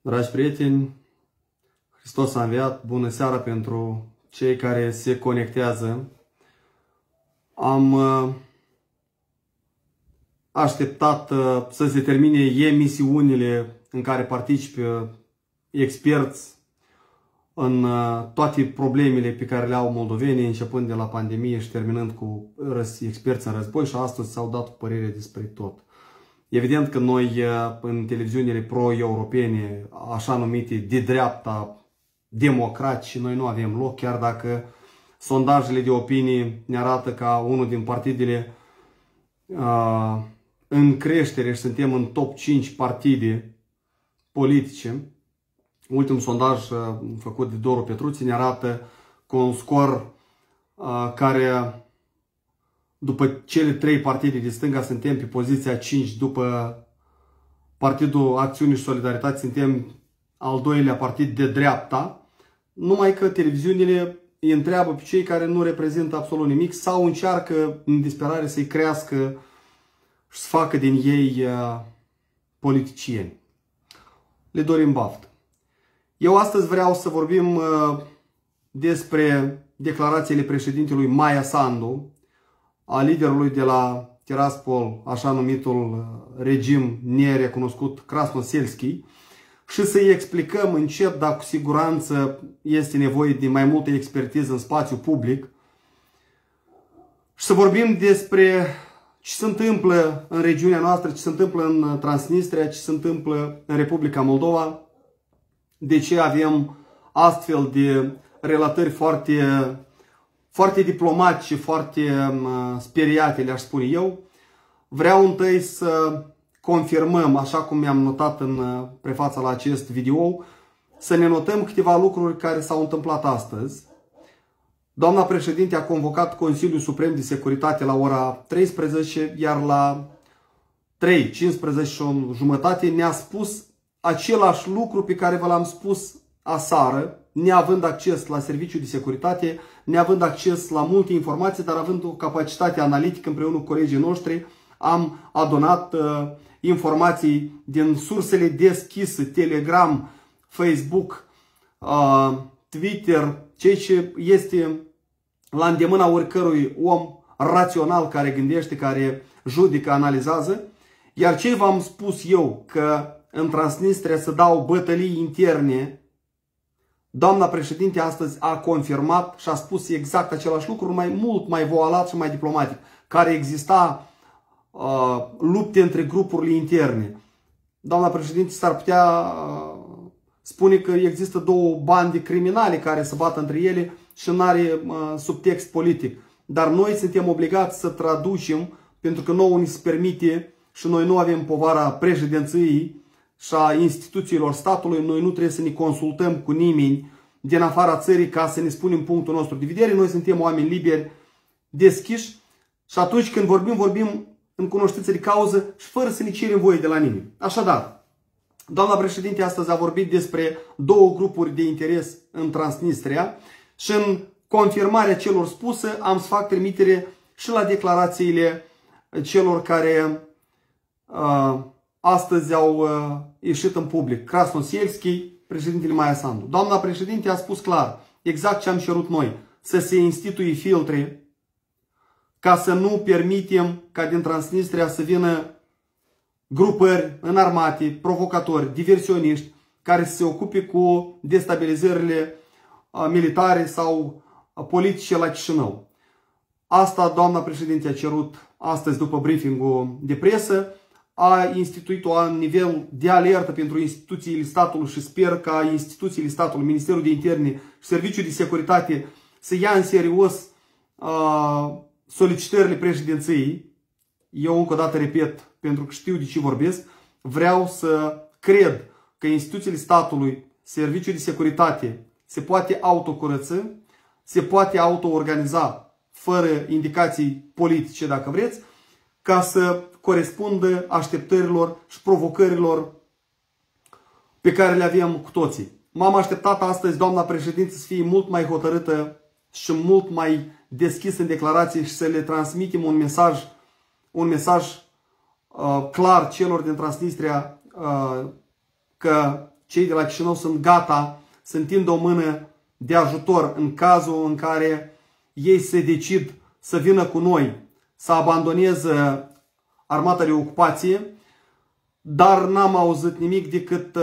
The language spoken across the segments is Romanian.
Dragi prieteni, Hristos a înviat, bună seara pentru cei care se conectează. Am uh, așteptat uh, să se termine emisiunile în care participă experți în uh, toate problemele pe care le au moldovenii, începând de la pandemie și terminând cu experți în război și astăzi s-au dat părere despre tot. Evident că noi uh, în televiziunile pro-europene, așa numite de dreapta, democrați și noi nu avem loc, chiar dacă sondajele de opinii ne arată ca unul din partidele uh, în creștere și suntem în top 5 partide politice. Ultimul sondaj uh, făcut de Doru Petruții ne arată cu un scor uh, care după cele trei partide de stânga suntem pe poziția 5 după Partidul Acțiunii și Solidaritate suntem al doilea partid de dreapta, numai că televiziunile îi întreabă pe cei care nu reprezintă absolut nimic sau încearcă în disperare să-i crească și să facă din ei uh, politicieni. Le dorim baftă. Eu astăzi vreau să vorbim uh, despre declarațiile președintelui Maia Sandu, a liderului de la Tiraspol, așa numitul uh, regim nerecunoscut Krasnoselski, și să-i explicăm încet, dar cu siguranță este nevoie de mai multă expertiză în spațiu public, și să vorbim despre ce se întâmplă în regiunea noastră, ce se întâmplă în Transnistria, ce se întâmplă în Republica Moldova, de ce avem astfel de relatări foarte, foarte diplomatice, foarte speriate, le-aș spune eu. Vreau întâi să confirmăm, așa cum mi-am notat în uh, prefața la acest video, să ne notăm câteva lucruri care s-au întâmplat astăzi. Doamna președinte a convocat Consiliul Suprem de Securitate la ora 13, iar la 3, 15 și o jumătate ne-a spus același lucru pe care vă l-am spus asară, neavând acces la serviciu de securitate, neavând acces la multe informații, dar având o capacitate analitică împreună cu colegii noștri, am adunat uh, informații din sursele deschise, Telegram, Facebook, uh, Twitter, ceea ce este la îndemâna oricărui om rațional care gândește, care judică, analizează. Iar ce v-am spus eu că în Transnistria să dau bătălii interne, doamna președinte astăzi a confirmat și a spus exact același lucru, mai mult mai voalat și mai diplomatic, care exista uh, lupte între grupurile interne. Doamna președinte s-ar putea uh, spune că există două bande criminale care se bat între ele și nu are uh, subtext politic. Dar noi suntem obligați să traducem, pentru că nouă ni se permite și noi nu avem povara președinției și a instituțiilor statului, noi nu trebuie să ne consultăm cu nimeni din afara țării ca să ne spunem punctul nostru de vedere. Noi suntem oameni liberi, deschiși și atunci când vorbim, vorbim în cunoștință de cauză și fără să ne cerem voie de la nimeni. Așadar, doamna președinte astăzi a vorbit despre două grupuri de interes în Transnistria și în confirmarea celor spuse am să fac trimitere și la declarațiile celor care uh, astăzi au uh, ieșit în public. Krasnosielski, președintele Maia Sandu. Doamna președinte a spus clar, exact ce am cerut noi, să se instituie filtre ca să nu permitem ca din Transnistria să vină grupări înarmate, provocatori, diversioniști, care să se ocupe cu destabilizările uh, militare sau uh, politice la Chișinău. Asta doamna președinte a cerut astăzi după briefingul de presă a instituit o nivel de alertă pentru instituțiile statului și sper ca instituțiile statului, Ministerul de Interne și Serviciul de Securitate să ia în serios uh, solicitările președinției. Eu încă o dată repet, pentru că știu de ce vorbesc, vreau să cred că instituțiile statului, Serviciul de Securitate se poate autocurăță, se poate autoorganiza fără indicații politice, dacă vreți, ca să corespundă așteptărilor și provocărilor pe care le avem cu toții. M-am așteptat astăzi, doamna președinte, să fie mult mai hotărâtă și mult mai deschisă în declarații și să le transmitem un mesaj, un mesaj uh, clar celor din Transnistria uh, că cei de la Chișinău sunt gata să întindă o mână de ajutor în cazul în care ei se decid să vină cu noi, să abandoneze armata de ocupație, dar n-am auzit nimic decât uh,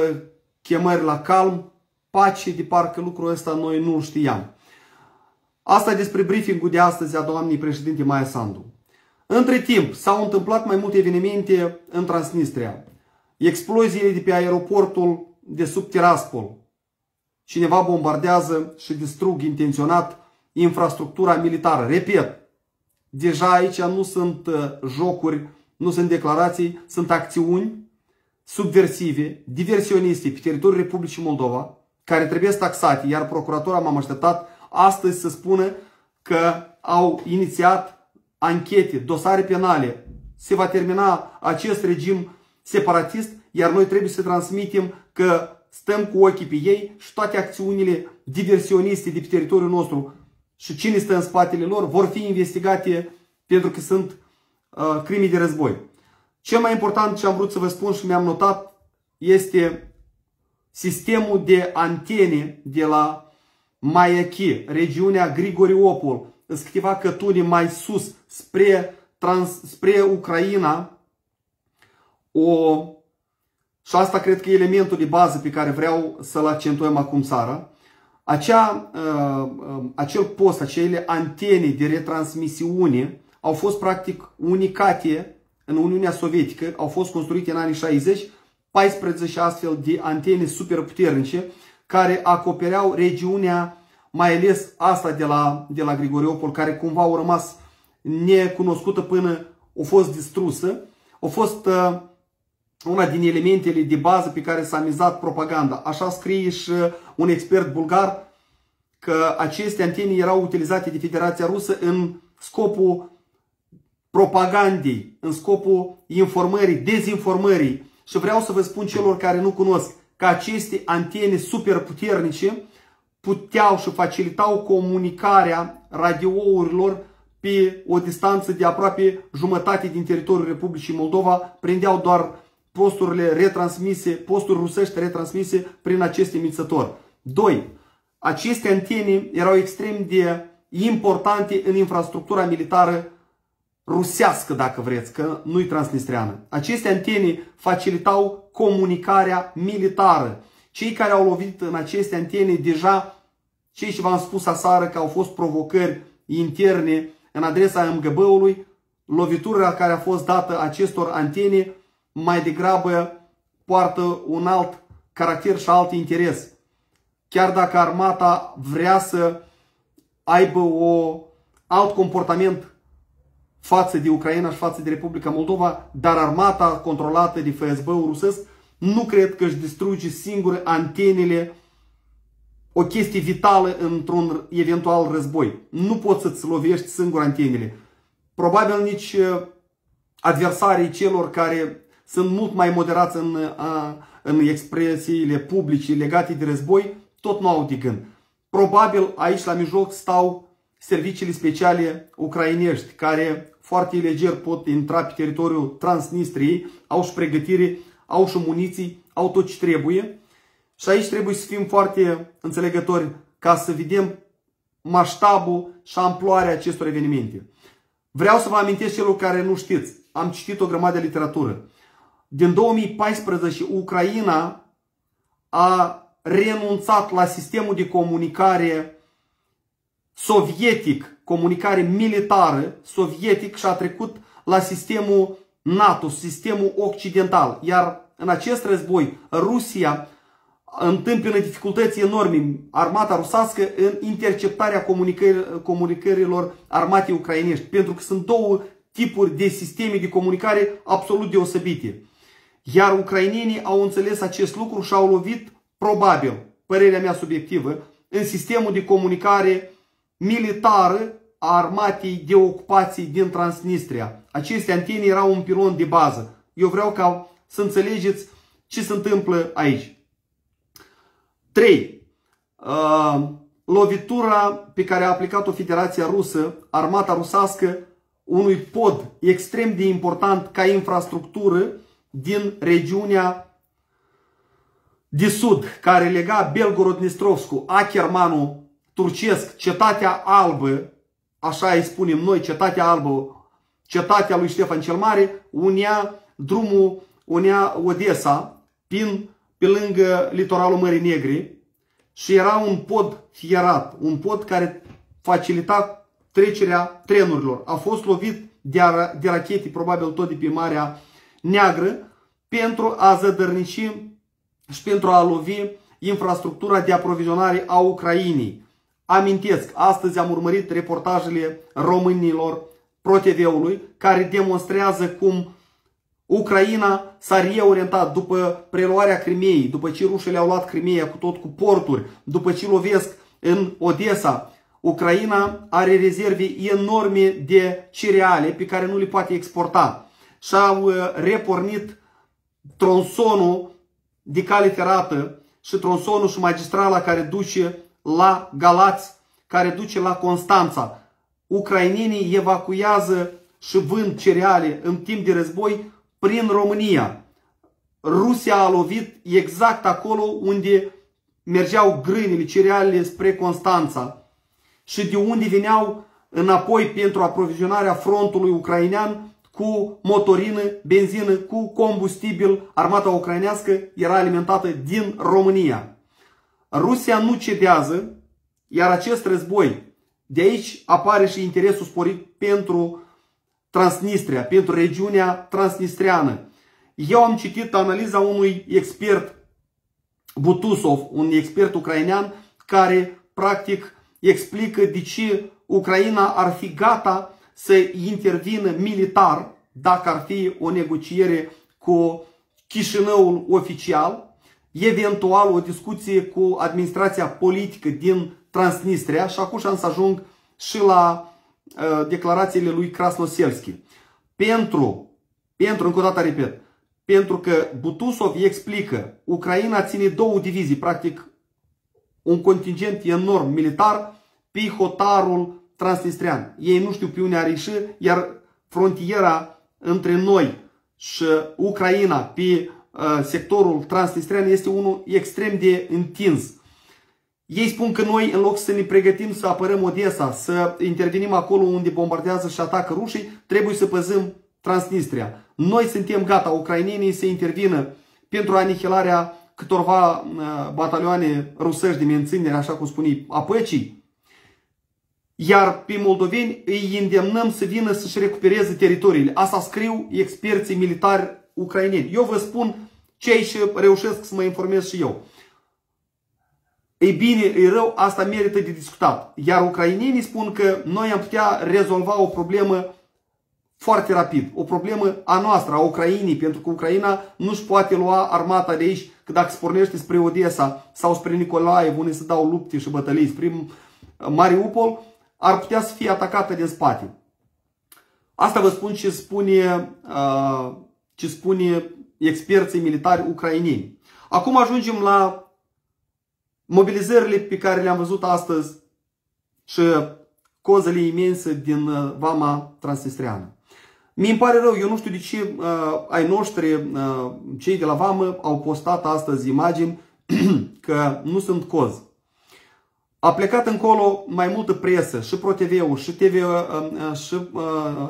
chemări la calm, pace, de parcă lucrul ăsta noi nu știam. Asta despre briefingul de astăzi a doamnei președinte Maia Sandu. Între timp, s-au întâmplat mai multe evenimente în Transnistria. Exploziile de pe aeroportul de sub Tiraspol. Cineva bombardează și distrug intenționat infrastructura militară. Repet, deja aici nu sunt uh, jocuri, nu sunt declarații, sunt acțiuni subversive, diversioniste pe teritoriul Republicii Moldova, care trebuie taxate, iar procuratura m-am așteptat astăzi să spună că au inițiat anchete, dosare penale. Se va termina acest regim separatist, iar noi trebuie să transmitem că stăm cu ochii pe ei și toate acțiunile diversioniste de pe teritoriul nostru și cine stă în spatele lor vor fi investigate pentru că sunt uh, crime de război. Cel mai important ce am vrut să vă spun și mi-am notat este sistemul de antene de la Maiachi, regiunea Grigoriopol, sunt câteva cătuni mai sus spre, trans, spre Ucraina. O, și asta cred că e elementul de bază pe care vreau să-l accentuăm acum seara. Acea, uh, uh, acel post, acele antene de retransmisiune au fost practic unicate în Uniunea Sovietică, au fost construite în anii 60, 14 astfel de antene superputernice care acopereau regiunea, mai ales asta de la, de la Grigoriopol, care cumva au rămas necunoscută până a fost distrusă. A fost uh, una din elementele de bază pe care s-a mizat propaganda. Așa scrie și un expert bulgar că aceste antene erau utilizate de Federația Rusă în scopul propagandei, în scopul informării, dezinformării. Și vreau să vă spun celor care nu cunosc că aceste antene super puternice puteau și facilitau comunicarea radiourilor pe o distanță de aproape jumătate din teritoriul Republicii Moldova, prindeau doar posturile retransmise, posturi rusești retransmise prin aceste emițători. 2. Aceste antene erau extrem de importante în infrastructura militară rusească, dacă vreți, că nu-i transnistreană. Aceste antene facilitau comunicarea militară. Cei care au lovit în aceste antene deja, cei ce v-am spus aseară că au fost provocări interne în adresa MGB-ului, lovitura care a fost dată acestor antene mai degrabă poartă un alt caracter și alt interes. Chiar dacă armata vrea să aibă o alt comportament față de Ucraina și față de Republica Moldova, dar armata controlată de FSB-ul rusesc nu cred că își distruge singure antenele o chestie vitală într-un eventual război. Nu poți să-ți lovești singur antenele. Probabil nici uh, adversarii celor care sunt mult mai moderați în, a, în expresiile publice legate de război, tot nu au de gând. Probabil aici la mijloc stau serviciile speciale ucrainești, care foarte leger pot intra pe teritoriul Transnistriei, au și pregătire, au și muniții, au tot ce trebuie. Și aici trebuie să fim foarte înțelegători ca să vedem maștabul și amploarea acestor evenimente. Vreau să vă amintesc celor care nu știți. Am citit o grămadă de literatură. Din 2014, Ucraina a renunțat la sistemul de comunicare sovietic, comunicare militară sovietic și a trecut la sistemul NATO, sistemul occidental. Iar în acest război, Rusia întâmpină dificultăți enorme, armata rusească, în interceptarea comunicărilor armatei ucrainești, pentru că sunt două tipuri de sisteme de comunicare absolut deosebite. Iar ucrainenii au înțeles acest lucru și au lovit, probabil, părerea mea subiectivă, în sistemul de comunicare militară a armatei de ocupație din Transnistria. Aceste antene erau un pilon de bază. Eu vreau ca să înțelegeți ce se întâmplă aici. 3. Uh, lovitura pe care a aplicat-o Federația Rusă, armata rusească, unui pod extrem de important ca infrastructură din regiunea de sud, care lega Belgorod-Nistrovsku, Achermanul turcesc, cetatea albă, așa îi spunem noi, cetatea albă, cetatea lui Ștefan cel Mare, unea drumul, unea Odessa, prin, pe lângă litoralul Mării Negri și era un pod fierat, un pod care facilita trecerea trenurilor. A fost lovit de, de rachete, probabil tot de pe Marea Neagră, pentru a zădărnici și pentru a lovi infrastructura de aprovizionare a Ucrainei. Amintesc, astăzi am urmărit reportajele românilor ProTV-ului care demonstrează cum Ucraina s-a reorientat după preluarea Crimeei, după ce rușii au luat Crimeea cu tot cu porturi, după ce lovesc în Odessa. Ucraina are rezerve enorme de cereale pe care nu le poate exporta și au uh, repornit tronsonul de cale ferată și tronsonul și magistrala care duce la Galați, care duce la Constanța. Ucrainenii evacuează și vând cereale în timp de război prin România. Rusia a lovit exact acolo unde mergeau grânile, cerealele spre Constanța și de unde veneau înapoi pentru aprovizionarea frontului ucrainean cu motorină, benzină, cu combustibil. Armata ucrainească era alimentată din România. Rusia nu cedează, iar acest război, de aici apare și interesul sporit pentru Transnistria, pentru regiunea transnistriană. Eu am citit analiza unui expert, Butusov, un expert ucrainean, care practic explică de ce Ucraina ar fi gata să intervină militar dacă ar fi o negociere cu Chișinăul oficial, eventual o discuție cu administrația politică din Transnistria și acum am să ajung și la uh, declarațiile lui Krasnoselski. Pentru, pentru, încă o dată repet, pentru că Butusov explică, Ucraina ține două divizii, practic un contingent enorm militar pe hotarul transnistrian. Ei nu știu pe unde are ieși, iar frontiera între noi și Ucraina pe uh, sectorul transnistrian este unul extrem de întins. Ei spun că noi, în loc să ne pregătim să apărăm Odessa, să intervenim acolo unde bombardează și atacă rușii, trebuie să păzăm Transnistria. Noi suntem gata, ucrainenii, să intervină pentru anihilarea câtorva uh, batalioane rusești de menținere, așa cum spune, a păcii, iar pe moldoveni îi îndemnăm să vină să-și recupereze teritoriile. Asta scriu experții militari ucraineni. Eu vă spun ce aici reușesc să mă informez și eu. Ei bine, e rău, asta merită de discutat. Iar ucrainenii spun că noi am putea rezolva o problemă foarte rapid. O problemă a noastră, a Ucrainei, pentru că Ucraina nu-și poate lua armata de aici, că dacă se pornește spre Odessa sau spre Nicolaev, unde se dau lupte și bătălii, spre Mariupol, ar putea să fie atacată din spate. Asta vă spun ce spune, uh, ce spune experții militari ucraineni. Acum ajungem la mobilizările pe care le-am văzut astăzi și cozele imense din uh, vama transnistriană. Mi-mi pare rău, eu nu știu de ce uh, ai noștri, uh, cei de la vamă, au postat astăzi imagini că nu sunt cozi. A plecat încolo mai multă presă, și ProTV-ul, și TV, uh, uh, și uh,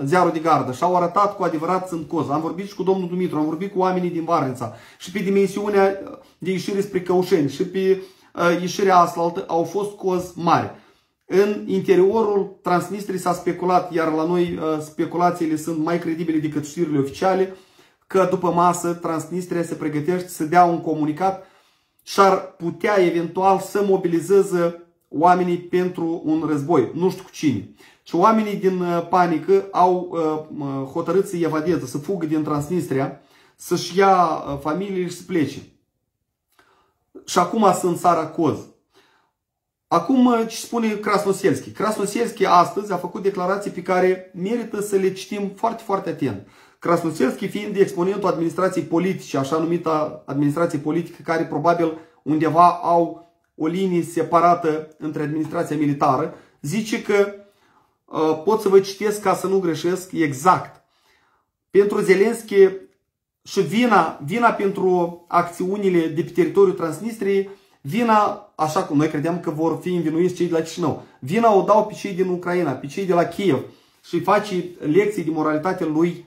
Ziarul de Gardă și au arătat cu adevărat sunt coz. Am vorbit și cu domnul Dumitru, am vorbit cu oamenii din Varnița și pe dimensiunea de ieșire spre Căușeni și pe ieșirea asfalt au fost coz mari. În interiorul Transnistrii s-a speculat, iar la noi speculațiile sunt mai credibile decât știrile oficiale, că după masă Transnistria se pregătește să dea un comunicat și ar putea eventual să mobilizeze oamenii pentru un război, nu știu cu cine. Și oamenii din uh, panică au uh, hotărât să evadeze, să fugă din Transnistria, să-și ia uh, familiile și să plece. Și acum sunt țara Coz. Acum ce spune Krasnoselski? Krasnoselski astăzi a făcut declarații pe care merită să le citim foarte, foarte atent. Krasnoselski fiind exponentul administrației politice, așa numită administrație politică, care probabil undeva au o linie separată între administrația militară, zice că uh, pot să vă citesc ca să nu greșesc exact. Pentru Zelenski și vina, vina pentru acțiunile de pe teritoriul Transnistriei, vina, așa cum noi credeam că vor fi învinuiți cei de la Chișinău, vina o dau pe cei din Ucraina, pe cei de la Kiev și face lecții de moralitate lui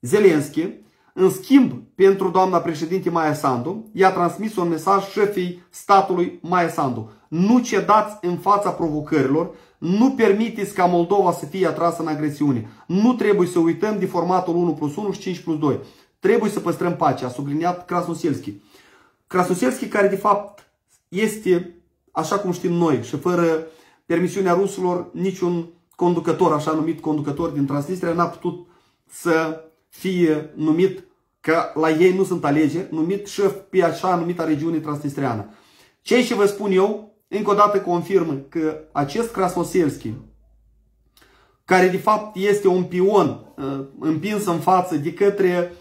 Zelenski. În schimb, pentru doamna președinte Maia Sandu, i-a transmis un mesaj șefii statului Maia Sandu. Nu cedați în fața provocărilor, nu permiteți ca Moldova să fie atrasă în agresiune. Nu trebuie să uităm de formatul 1 plus 1 și 5 plus 2. Trebuie să păstrăm pacea, a subliniat Krasnoselski. Krasnoselski care de fapt este, așa cum știm noi, și fără permisiunea rusilor, niciun conducător, așa numit conducător din Transnistria, n-a putut să fie numit, că la ei nu sunt alegeri, numit șef pe așa numita regiune transnistriană. Ceea ce vă spun eu, încă o dată confirmă că acest Krasnoselski, care de fapt este un pion uh, împins în față de către,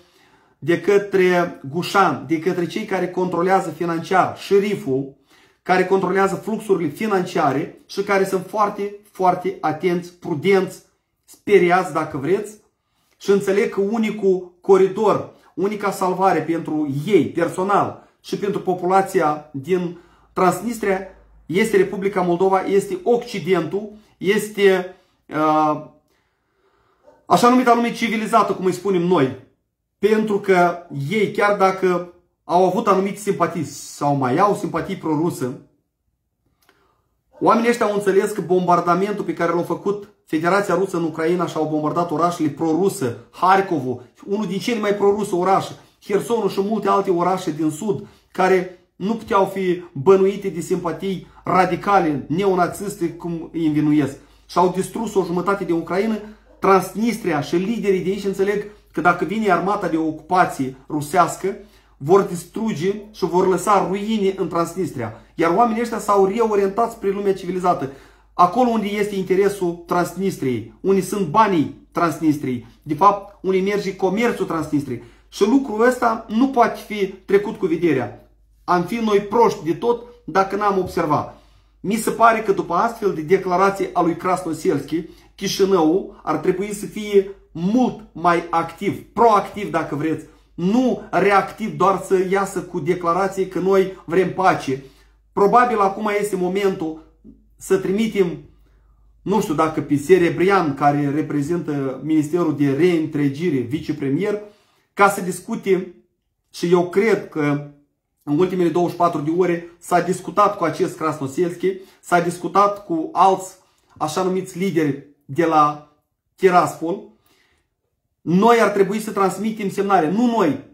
de către Gușan, de către cei care controlează financiar, șeriful, care controlează fluxurile financiare și care sunt foarte, foarte atenți, prudenți, speriați dacă vreți și înțeleg că unicul coridor, unica salvare pentru ei personal și pentru populația din Transnistria este Republica Moldova, este Occidentul, este uh, așa numită lume civilizată, cum îi spunem noi. Pentru că ei, chiar dacă au avut anumite simpatii sau mai au simpatii pro-rusă, oamenii ăștia au înțeles că bombardamentul pe care l-a făcut Federația Rusă în Ucraina și au bombardat orașele pro-rusă, Harkovul, unul din cele mai pro-rusă orașe, Hersonul și multe alte orașe din sud, care nu puteau fi bănuite de simpatii radicale, neonaziste, cum îi învinuiesc. Și au distrus o jumătate de Ucraina, Transnistria și liderii de aici înțeleg că dacă vine armata de ocupație rusească, vor distruge și vor lăsa ruine în Transnistria. Iar oamenii ăștia s-au reorientat spre lumea civilizată. Acolo unde este interesul Transnistriei, unde sunt banii Transnistriei, de fapt unde merge comerțul Transnistriei. Și lucrul ăsta nu poate fi trecut cu vederea. Am fi noi proști de tot dacă n-am observat. Mi se pare că după astfel de declarație a lui Krasnoselski, Chișinău ar trebui să fie mult mai activ, proactiv dacă vreți, nu reactiv doar să iasă cu declarații că noi vrem pace. Probabil acum este momentul să trimitem, nu știu dacă pe Serebrian, care reprezintă Ministerul de Reîntregire, vicepremier, ca să discute și eu cred că în ultimele 24 de ore s-a discutat cu acest Krasnoselski, s-a discutat cu alți așa numiți lideri de la Tiraspol. Noi ar trebui să transmitem semnale, nu noi,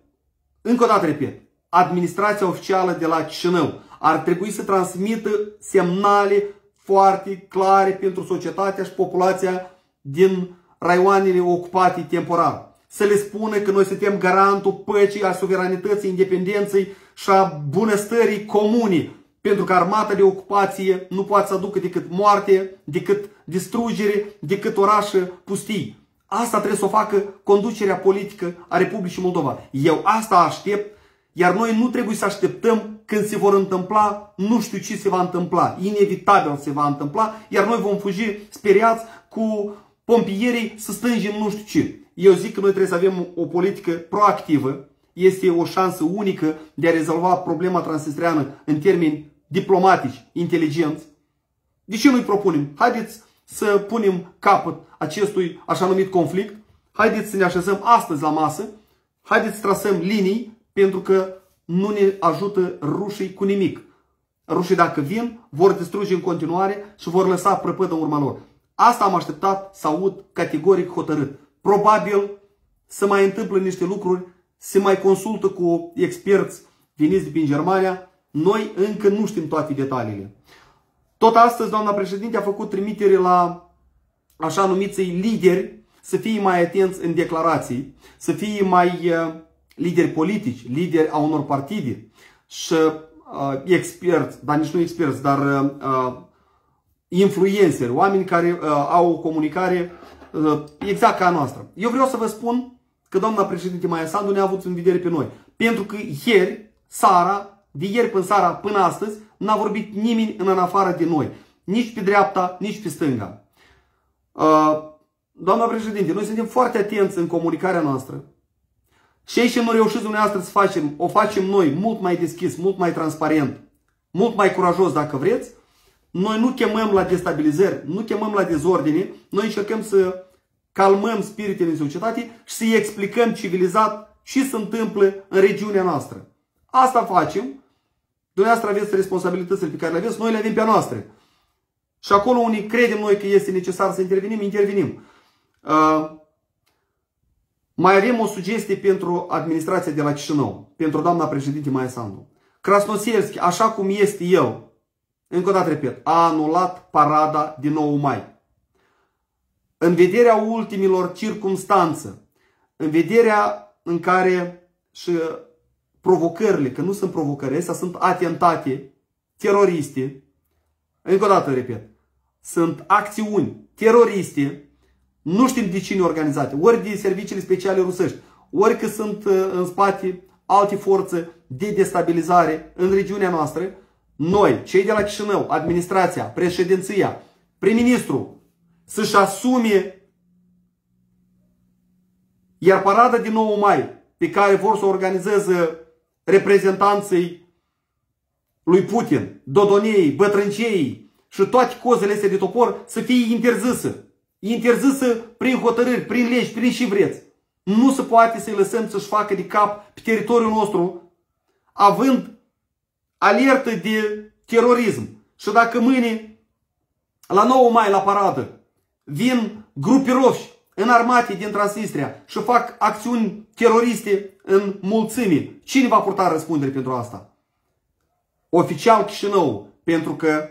încă o dată repet, administrația oficială de la Chișinău ar trebui să transmită semnale foarte clare pentru societatea și populația din raioanele ocupate temporar. Să le spună că noi suntem garantul păcii, a suveranității, independenței și a bunăstării comune. Pentru că armata de ocupație nu poate să aducă decât moarte, decât distrugere, decât orașe pustii. Asta trebuie să o facă conducerea politică a Republicii Moldova. Eu asta aștept, iar noi nu trebuie să așteptăm când se vor întâmpla, nu știu ce se va întâmpla, inevitabil se va întâmpla, iar noi vom fugi speriați cu pompierii să stângem nu știu ce. Eu zic că noi trebuie să avem o politică proactivă, este o șansă unică de a rezolva problema transnistreană în termeni diplomatici, inteligenți. De ce nu-i propunem? Haideți să punem capăt acestui așa numit conflict, haideți să ne așezăm astăzi la masă, haideți să trasăm linii, pentru că nu ne ajută rușii cu nimic. Rușii dacă vin, vor distruge în continuare și vor lăsa prăpădă în urma lor. Asta am așteptat să aud categoric hotărât. Probabil să mai întâmplă niște lucruri, se mai consultă cu experți veniți din Germania. Noi încă nu știm toate detaliile. Tot astăzi, doamna președinte a făcut trimitere la așa numiții lideri să fie mai atenți în declarații, să fie mai uh, lideri politici, lideri a unor partide și uh, experți, dar nici nu experți, dar uh, uh, influenceri, oameni care uh, au o comunicare uh, exact ca a noastră. Eu vreau să vă spun că doamna președinte Maia Sandu ne-a avut în vedere pe noi. Pentru că ieri, Sara, de ieri până seara, până astăzi, n-a vorbit nimeni în afară de noi. Nici pe dreapta, nici pe stânga. Uh, doamna președinte, noi suntem foarte atenți în comunicarea noastră. Și ce nu reușiți dumneavoastră să facem, o facem noi mult mai deschis, mult mai transparent, mult mai curajos dacă vreți. Noi nu chemăm la destabilizări, nu chemăm la dezordine, noi încercăm să calmăm spiritele în societate și să-i explicăm civilizat ce se întâmplă în regiunea noastră. Asta facem. Dumneavoastră aveți responsabilitățile pe care le aveți, noi le avem pe noastre. Și acolo unii credem noi că este necesar să intervenim, intervenim. Uh, mai avem o sugestie pentru administrația de la Chișinău, pentru doamna președinte Maia Sandu. Krasnoselski, așa cum este el, încă o dată repet, a anulat parada din 9 mai. În vederea ultimilor circumstanțe, în vederea în care și provocările, că nu sunt provocări, astea sunt atentate teroriste, încă o dată repet, sunt acțiuni teroriste, nu știm de cine organizate, ori de serviciile speciale rusești, ori că sunt uh, în spate alte forțe de destabilizare în regiunea noastră, noi, cei de la Chișinău, administrația, președinția, prim-ministru, să-și asume iar parada din 9 mai, pe care vor să o organizeze reprezentanții lui Putin, Dodonei, Bătrâncei și toate cozele astea de topor să fie interzise. Interzisă prin hotărâri, prin legi, prin și vreți. Nu se poate să-i lăsăm să-și facă de cap pe teritoriul nostru, având alertă de terorism. Și dacă mâine, la 9 mai, la paradă, vin grupiroși înarmate din Transnistria și fac acțiuni teroriste în mulțime, cine va purta răspundere pentru asta? Oficial Chișinău, pentru că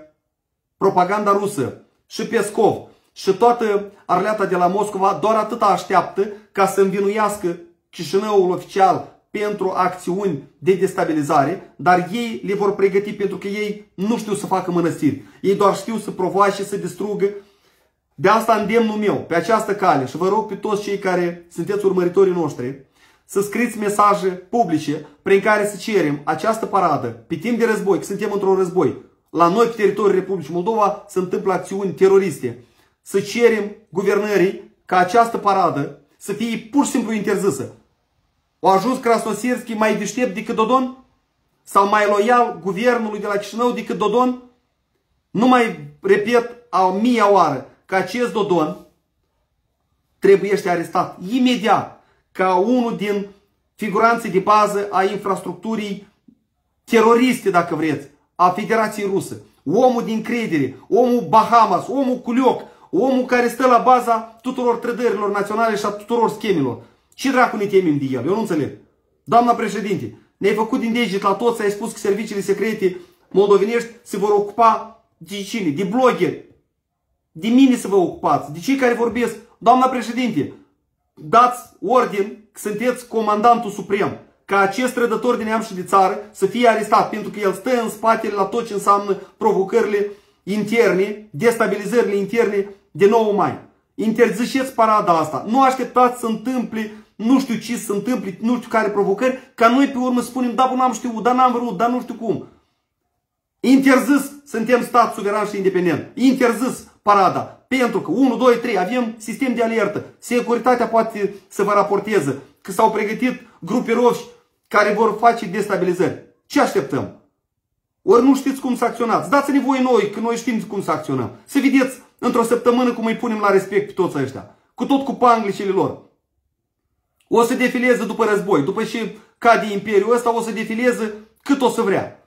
propaganda rusă și Pescov și toată arleata de la Moscova doar atâta așteaptă ca să învinuiască Chișinăul oficial pentru acțiuni de destabilizare, dar ei le vor pregăti pentru că ei nu știu să facă mănăstiri. Ei doar știu să provoace, să distrugă. De asta îndemnul meu, pe această cale și vă rog pe toți cei care sunteți urmăritorii noștri, să scriți mesaje publice prin care să cerem această paradă pe timp de război, că suntem într-un război. La noi, pe teritoriul Republicii Moldova, se întâmplă acțiuni teroriste să cerem guvernării ca această paradă să fie pur și simplu interzisă. O ajuns Krasnosierski mai deștept decât Dodon? Sau mai loial guvernului de la Chișinău decât Dodon? Nu mai repet a mia oară că acest Dodon trebuie să arestat imediat ca unul din figuranții de bază a infrastructurii teroriste, dacă vreți, a Federației Rusă. Omul din credere, omul Bahamas, omul Culioc, Omul care stă la baza tuturor trădărilor naționale și a tuturor schemilor. Ce dracu ne temem de el? Eu nu înțeleg. Doamna președinte, ne-ai făcut din deget la toți, ai spus că serviciile secrete moldovenești se vor ocupa de cine? De blogeri. De mine să vă ocupați. De cei care vorbesc. Doamna președinte, dați ordin că sunteți comandantul suprem. Ca acest trădător de neam și de țară să fie arestat. Pentru că el stă în spatele la tot ce înseamnă provocările interne, destabilizările interne de 9 mai. Interziceți parada asta. Nu așteptați să întâmple, nu știu ce să întâmple, nu știu care provocări, ca noi pe urmă spunem, da, bă, n-am știut, da, n-am vrut, da, nu știu cum. Interzis, suntem stat suveran și independent. Interzis parada. Pentru că 1, 2, 3, avem sistem de alertă. Securitatea poate să vă raporteze că s-au pregătit grupi roși care vor face destabilizări. Ce așteptăm? Ori nu știți cum să acționați. Dați-ne voi noi, că noi știm cum să acționăm. Să vedeți într-o săptămână cum îi punem la respect pe toți ăștia. Cu tot cu panglicele lor. O să defileze după război. După ce cade imperiul ăsta, o să defileze cât o să vrea.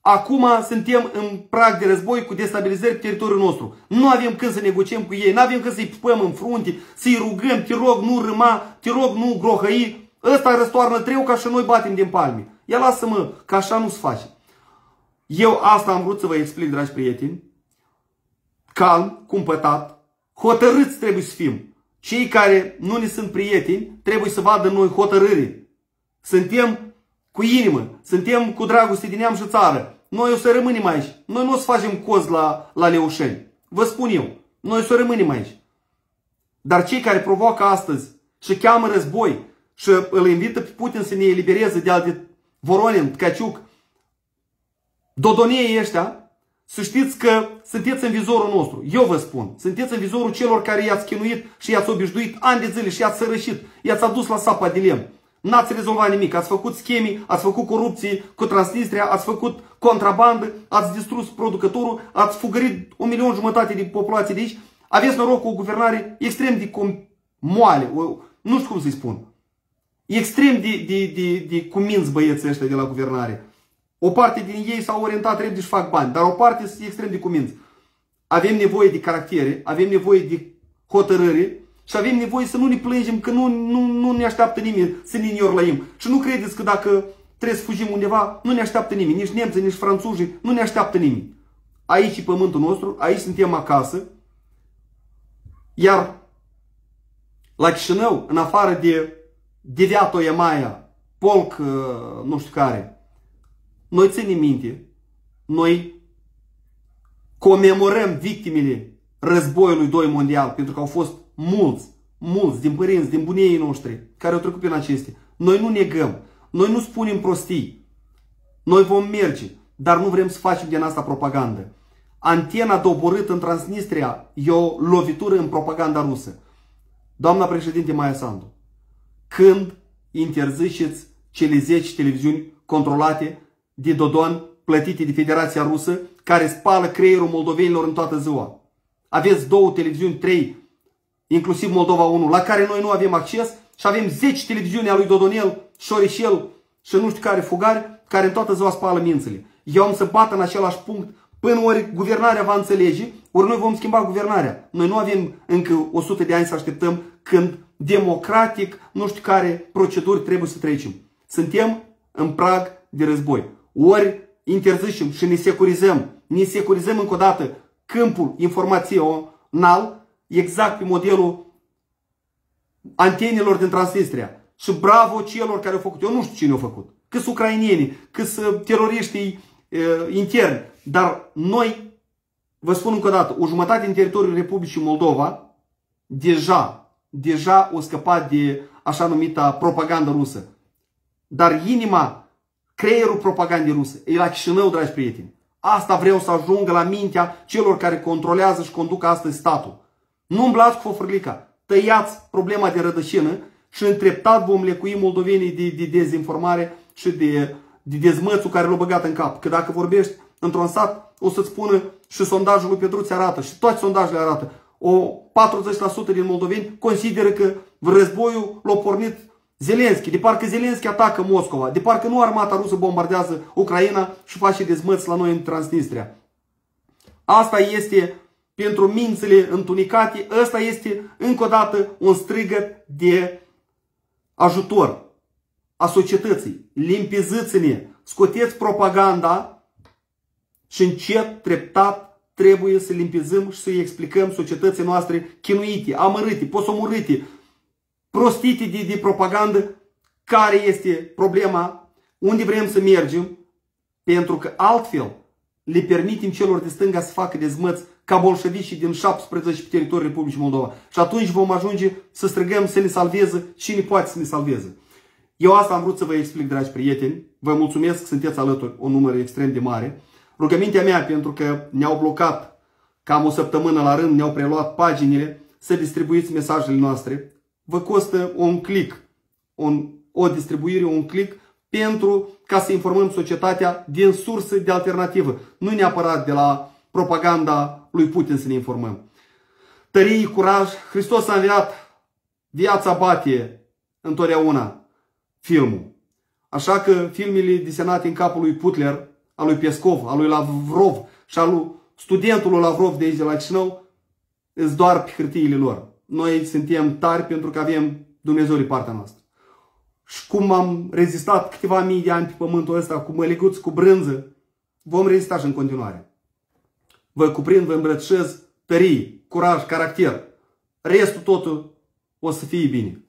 Acum suntem în prag de război cu destabilizări pe teritoriul nostru. Nu avem când să negociem cu ei, nu avem când să-i pupăm în frunte, să-i rugăm, te rog, nu râma, te rog, nu grohăi. Ăsta răstoarnă treu ca și noi batem din palme. Ia lasă-mă, că așa nu se face. Eu asta am vrut să vă explic, dragi prieteni. Calm, cumpătat, hotărâți trebuie să fim. Cei care nu ne sunt prieteni trebuie să vadă noi hotărâri. Suntem cu inimă, suntem cu dragoste din neam și țară. Noi o să rămânem aici. Noi nu o să facem coz la, la Leușeni. Vă spun eu. Noi o să rămânem aici. Dar cei care provoacă astăzi și cheamă război și îl invită pe Putin să ne elibereze de alte Voronin, Tkaciuc, Dodoniei ăștia să știți că sunteți în vizorul nostru. Eu vă spun, sunteți în vizorul celor care i-ați chinuit și i-ați obișnuit ani de zile și i-ați sărășit, i-ați adus la sapa de lemn. N-ați rezolvat nimic, ați făcut schemi, ați făcut corupții cu Transnistria, ați făcut contrabandă, ați distrus producătorul, ați fugărit un milion jumătate de populație de aici, aveți noroc cu o guvernare extrem de moale, nu știu cum să-i spun. Extrem de, de, de, de cuminți băieții ăștia de la guvernare. O parte din ei s-au orientat repede și fac bani, dar o parte sunt extrem de cuminți. Avem nevoie de caractere, avem nevoie de hotărâre și avem nevoie să nu ne plângem că nu, nu, nu ne așteaptă nimeni să ne iorlăim. Și nu credeți că dacă trebuie să fugim undeva, nu ne așteaptă nimeni, nici nemții, nici franțuzii, nu ne așteaptă nimeni. Aici e pământul nostru, aici suntem acasă, iar la Chișinău, în afară de Deviato Emaia, Polc, uh, nu știu care, noi ținem minte, noi comemorăm victimele războiului 2 mondial, pentru că au fost mulți, mulți din părinți, din bunii noștri, care au trecut prin acestea. Noi nu negăm, noi nu spunem prostii, noi vom merge, dar nu vrem să facem din asta propagandă. Antena doborâtă în Transnistria e o lovitură în propaganda rusă. Doamna președinte Maia Sandu, când interziceți cele 10 televiziuni controlate de Dodon plătite de Federația Rusă care spală creierul moldovenilor în toată ziua. Aveți două televiziuni, trei, inclusiv Moldova 1, la care noi nu avem acces și avem 10 televiziuni a lui Dodonel, Șorișel și nu știu care fugari, care în toată ziua spală mințele. Eu am să bat în același punct până ori guvernarea va înțelege, ori noi vom schimba guvernarea. Noi nu avem încă 100 de ani să așteptăm când democratic, nu știu care proceduri trebuie să trecem. Suntem în prag de război. Ori interzicem și ne securizăm, ne securizăm încă o dată câmpul informațional exact pe modelul antenelor din Transnistria. Și bravo celor care au făcut. Eu nu știu cine au făcut. Că sunt ucrainieni, că sunt teroriștii uh, interni. Dar noi, vă spun încă o dată, o jumătate din teritoriul Republicii Moldova deja, deja o scăpat de așa numita propagandă rusă. Dar inima, creierul propagandei ruse, e la Chișinău, dragi prieteni. Asta vreau să ajungă la mintea celor care controlează și conduc astăzi statul. Nu umblați cu fofărlica. Tăiați problema de rădășină și întreptat vom lecui moldovenii de, de dezinformare și de, de dezmățul care l-au băgat în cap. Că dacă vorbești într-un sat, o să-ți spună și sondajul lui Petruț arată și toate sondajele arată. O 40% din moldoveni consideră că războiul l-a pornit Zelenski, de parcă Zelenski atacă Moscova, de parcă nu armata rusă bombardează Ucraina și face dezmăți la noi în Transnistria. Asta este pentru mințile întunicate, ăsta este încă o dată un strigăt de ajutor a societății. Limpiziți-ne, scoteți propaganda și încet, treptat, trebuie să limpizăm și să-i explicăm societății noastre chinuite, amărâte, posomorâte, prostite de, de propagandă, care este problema, unde vrem să mergem, pentru că altfel le permitem celor de stânga să facă dezmăți ca bolșevicii din 17 pe teritoriul Republicii Moldova. Și atunci vom ajunge să strigăm să ne salveze cine poate să ne salveze. Eu asta am vrut să vă explic, dragi prieteni. Vă mulțumesc că sunteți alături, o număr extrem de mare. Rugămintea mea, pentru că ne-au blocat cam o săptămână la rând, ne-au preluat paginile, să distribuiți mesajele noastre vă costă un click, un, o distribuire, un click pentru ca să informăm societatea din surse de alternativă. Nu neapărat de la propaganda lui Putin să ne informăm. Tărie, curaj, Hristos a înviat, viața bate întotdeauna filmul. Așa că filmele desenate în capul lui Putler, al lui Pescov, al lui Lavrov și al lui studentului Lavrov de aici de la Chișinău, îți doar pe hârtiile lor noi suntem tari pentru că avem Dumnezeu de partea noastră. Și cum am rezistat câteva mii de ani pe pământul ăsta cu măliguți, cu brânză, vom rezista și în continuare. Vă cuprind, vă îmbrățișez tărie, curaj, caracter. Restul totul o să fie bine.